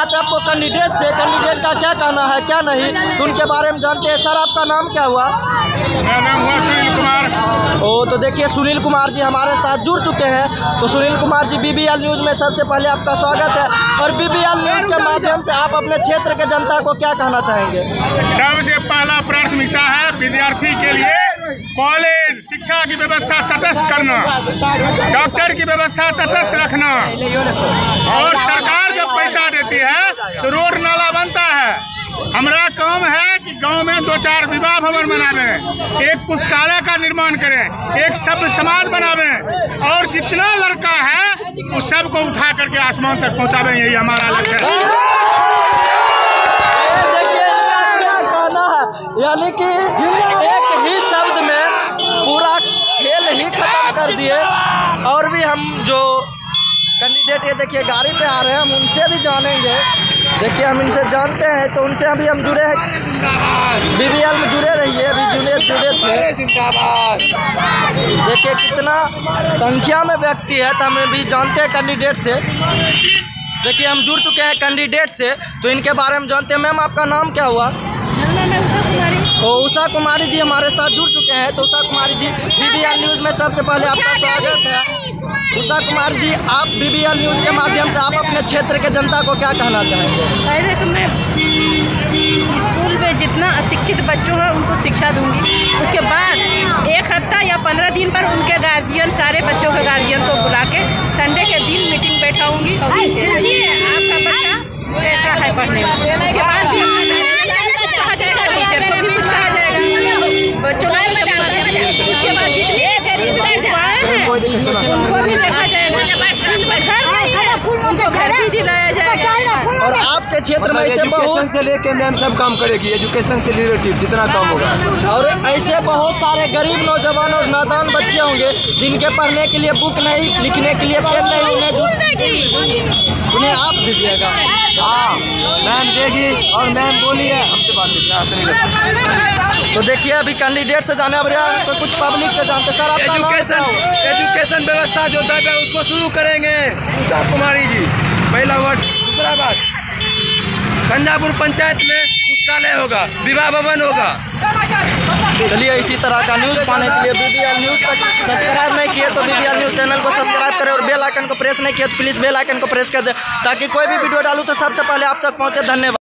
हैं आपको कैंडिडेट से। कैंडिडेट का क्या कहना है क्या नहीं? तो उनके बारे में जानते हैं। सर आपका नाम क्या हुआ? मेरा नाम हुआ सुनील कुमार। ओ तो देखिए सुनील कुमार जी हमारे साथ जुड़ चुके हैं। तो सुनील कुमार जी बीबीएल न्यूज़ में सबसे पहले आपका स्वागत है। और बीबीएल न्यूज़ के माध्यम से आप अपने क्षेत्र के जनता को क्या कहना चाहेंगे? सबसे पहला प्राथमिकता है विद्यार्थी के लिए कॉलेज शिक्षा की व्यवस्था तटस्थ करना। डॉक्टर की व्यवस्था तटस्थ रखना। और सरकार जब पैसा देती है तो रोड नाला बनता है हमारा काम है कि गाँव में दो चार विवाह भवन बनावे, एक पुस्तकालय का निर्माण करें, एक सभ्य समाज बनावे, और जितना लड़का है, उस सबको उठा करके आसमान तक पहुंचावे, यही हमारा लक्ष्य है। है। यानी कि एक ही शब्द में पूरा खेल ही खत्म कर दिए। और भी हम जो कैंडिडेट ये देखिए, गाड़ी पे आ रहे हैं, हम उनसे भी जानेंगे। देखिए, हम इनसे जानते हैं तो उनसे अभी हम जुड़े हैं। बीबीएल में जुड़े रहिए अभी जुड़े जुड़े थे। देखिए कितना संख्या में व्यक्ति है तो हमें भी जानते हैं कैंडिडेट से। देखिए हम जुड़ चुके हैं कैंडिडेट से तो इनके बारे में जानते हैं। मैम आपका नाम क्या हुआ? तो उषा कुमारी। जी हमारे साथ जुड़ चुके हैं तो उषा कुमारी जी बीबीएल न्यूज़ में सबसे पहले आपका स्वागत है। उषा कुमार जी आप बीबीएल न्यूज़ के माध्यम से आप अपने क्षेत्र के जनता को क्या कहना चाहेंगे? अशिक्षित बच्चों हैं उनको शिक्षा दूँगी। उसके बाद एक हफ़्ता या पंद्रह दिन पर उनके गार्जियन सारे बच्चों के गार्जियन को बुला के संडे के दिन मीटिंग बैठाऊँगी। आपका बच्चा कैसा है पढ़ने उसके बाद बच्चों उसके बाद जितने गरीब आए हैं उनको भी देखा जाएगा। उनको घर भी दिलाया जाएगा। और आपके क्षेत्र में ऐसे एजुकेशन बहुत से लेके मैम सब काम करेगी एजुकेशन से रिलेटिव जितना काम होगा। और ऐसे बहुत सारे गरीब नौजवान और नादान बच्चे होंगे जिनके पढ़ने के लिए बुक नहीं लिखने के लिए पेन नहीं उन्हें उन्हें आप दीजिएगा। हाँ मैम देगी और मैम बोली है हमसे बात नहीं तो देखिए अभी कैंडिडेट से जाने अब रहा तो कुछ पब्लिक से जानते सर आपका एजुकेशन व्यवस्था जो दब है, उसको शुरू करेंगे। उषा कुमारी जी, पहला वर्ड दूसरा बात गंजापुर पंचायत में पुस्तकालय होगा, विवाह भवन होगा। चलिए, इसी तरह का न्यूज़ पाने के लिए बीबीएल न्यूज़ तक सब्सक्राइब नहीं किए तो बीबीएल न्यूज़ चैनल को सब्सक्राइब करें और बेल आइकन को प्रेस नहीं किए तो प्लीज़ बेल आइकन को प्रेस कर दें, ताकि कोई भी वीडियो डालूँ तो सबसे पहले आप तक पहुँचे। धन्यवाद।